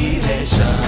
e.